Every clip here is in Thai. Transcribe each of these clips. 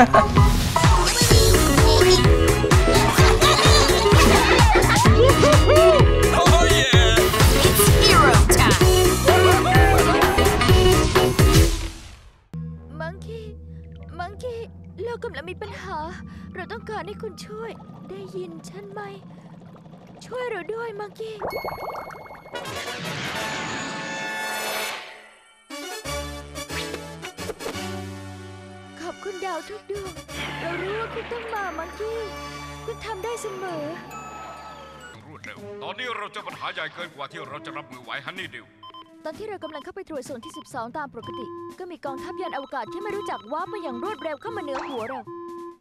มังคีมังคีเรากำลังมีปัญหา เราต้องการให้คุณช่วย ได้ยินฉันไหม ช่วยเราด้วยมังคี ทุกดวง เรารู้ว่าคุณต้องมามังคีคุณทำได้เสมอ รวดเร็ว ตอนนี้เราเจอปัญหาใหญ่เกินกว่าที่เราจะรับมือไหวฮันนี่ดิว ตอนที่เรากำลังเข้าไปตรวจโซนที่ 12 ตามปกติ ก็มีกองทัพยานอวกาศที่ไม่รู้จักว่ามาอย่างรวดเร็วเข้ามาเหนือหัวเรา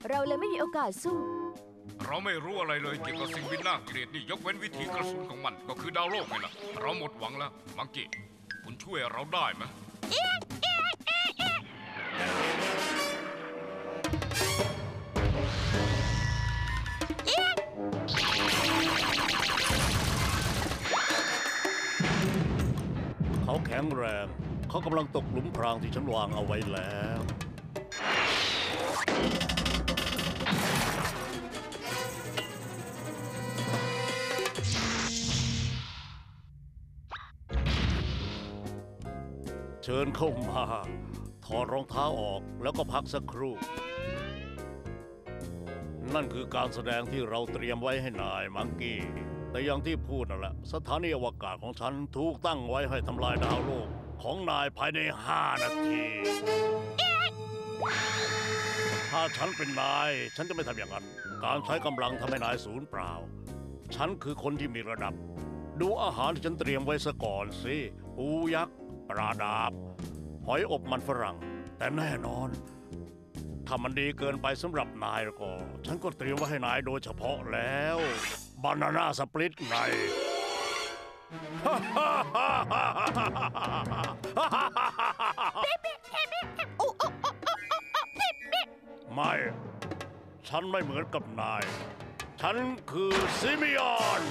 เราเลยไม่มีโอกาสสู้ เราไม่รู้อะไรเลยเกี่ยวกับสิ่งบินน่าเกลียดนี่ยกเว้นวิธีกระสุนของมันก็คือดาวโลกไงล่ะ เราหมดหวังแล้ว มังกี้ คุณช่วยเราได้ไหมเขาแข็งแรง เขากำลังตกหลุมพรางที่ฉันวางเอาไว้แล้ว เชิญเข้ามา ถอดรองเท้าออกแล้วก็พักสักครู่ นั่นคือการแสดงที่เราเตรียมไว้ให้นายมังกี้ แต่อย่างที่พูดนั่นแหละ สถานีอวกาศของฉันถูกตั้งไว้ให้ทำลายดาวโลก ของนายภายใน 5 นาที ถ้าฉันเป็นนาย ฉันจะไม่ทำอย่างนั้น การใช้กำลังทำให้นายสูญเปล่า ฉันคือคนที่มีระดับ ดูอาหารที่ฉันเตรียมไว้ซะก่อนสิ ปูยักษ์ ปลาดาบ หอยอบมันฝรั่ง แต่แน่นอน ถ้ามันดีเกินไปสำหรับนายแล้วก็ ฉันก็เตรียมไว้ให้นายโดยเฉพาะแล้วบานาน่าสปลิตไงไม่ ฉันไม่เหมือนกับนาย ฉันคือซิมิออน